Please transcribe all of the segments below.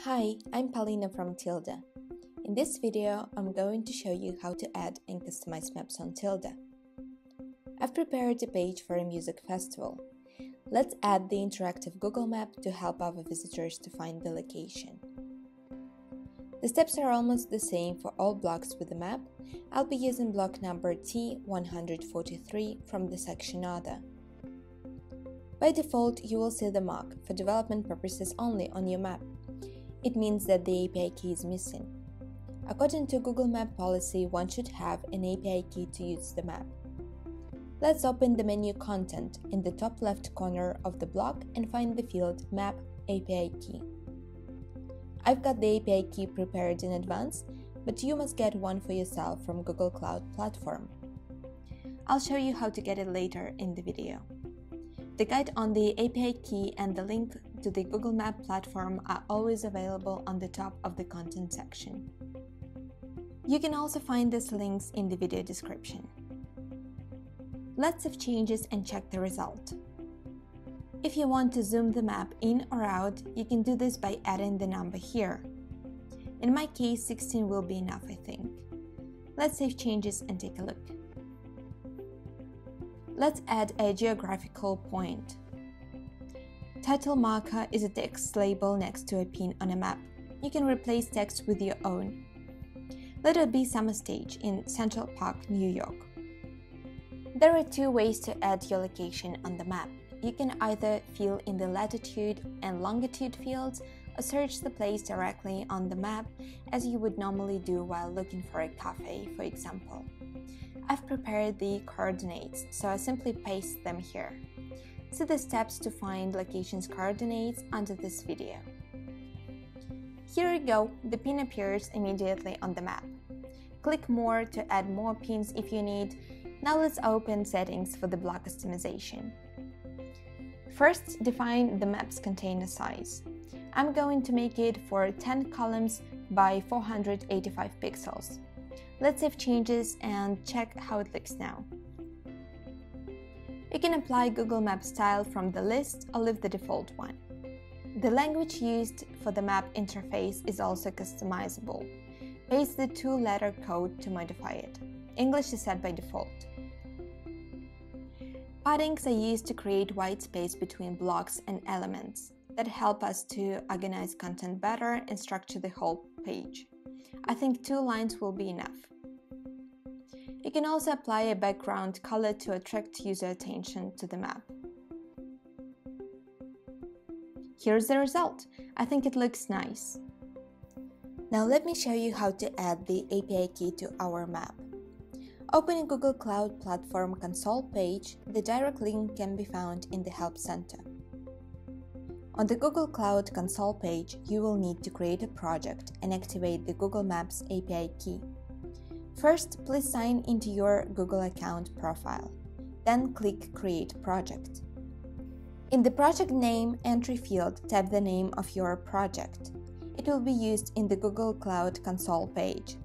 Hi, I'm Paulina from Tilda. In this video, I'm going to show you how to add and customize maps on Tilda. I've prepared a page for a music festival. Let's add the interactive Google map to help our visitors to find the location. The steps are almost the same for all blocks with the map. I'll be using block number T143 from the section Other. By default, you will see the mark for development purposes only on your map. It means that the API key is missing. According to Google Map policy, one should have an API key to use the map. Let's open the menu Content in the top left corner of the block and find the field Map API Key. I've got the API key prepared in advance, but you must get one for yourself from Google Cloud Platform. I'll show you how to get it later in the video. The guide on the API key and the link to the Google Map platform are always available on the top of the content section. You can also find these links in the video description. Let's save changes and check the result. If you want to zoom the map in or out, you can do this by adding the number here. In my case, 16 will be enough, I think. Let's save changes and take a look. Let's add a geographical point. Title marker is a text label next to a pin on a map. You can replace text with your own. Let it be Summer Stage in Central Park, New York. There are two ways to add your location on the map. You can either fill in the latitude and longitude fields or search the place directly on the map as you would normally do while looking for a cafe, for example. I've prepared the coordinates, so I simply paste them here. See the steps to find location's coordinates under this video. Here we go, the pin appears immediately on the map. Click More to add more pins if you need. Now let's open settings for the block customization. First, define the map's container size. I'm going to make it for 10 columns by 485 pixels. Let's save changes and check how it looks now. You can apply Google Map style from the list or leave the default one. The language used for the map interface is also customizable. Paste the two-letter code to modify it. English is set by default. Paddings are used to create white space between blocks and elements that help us to organize content better and structure the whole page. I think two lines will be enough. You can also apply a background color to attract user attention to the map. Here's the result. I think it looks nice. Now let me show you how to add the API key to our map. Opening Google Cloud Platform console page, the direct link can be found in the Help Center. On the Google Cloud console page, you will need to create a project and activate the Google Maps API key. First, please sign into your Google account profile. Then click Create Project. In the project name entry field, type the name of your project. It will be used in the Google Cloud console page.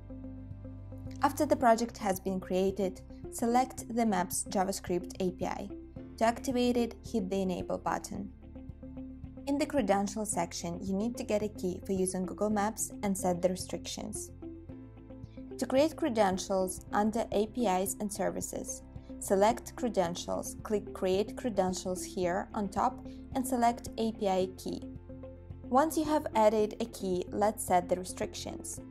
After the project has been created, select the Maps JavaScript API. To activate it, hit the Enable button. In the Credentials section, you need to get a key for using Google Maps and set the restrictions. To create credentials under APIs and services, select Credentials, click Create Credentials here on top and select API key. Once you have added a key, let's set the restrictions.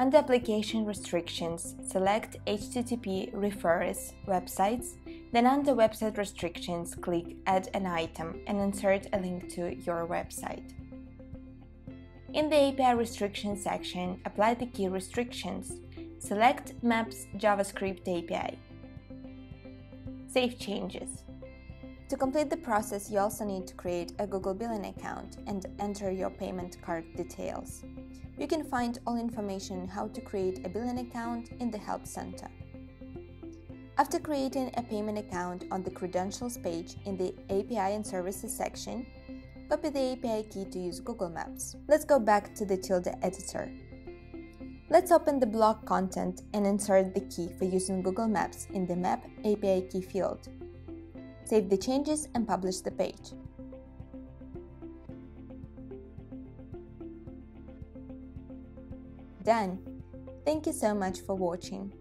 Under Application Restrictions, select HTTP referrers websites, then under Website Restrictions, click Add an item and insert a link to your website. In the API restrictions section, apply the key restrictions. Select Maps JavaScript API. Save changes. To complete the process, you also need to create a Google Billing account and enter your payment card details. You can find all information how to create a billing account in the Help Center. After creating a payment account on the Credentials page in the API and Services section, Copy the API key to use Google Maps. Let's go back to the Tilda editor. Let's open the block content and insert the key for using Google Maps in the Map API key field save the changes and publish the page. Done! Thank you so much for watching.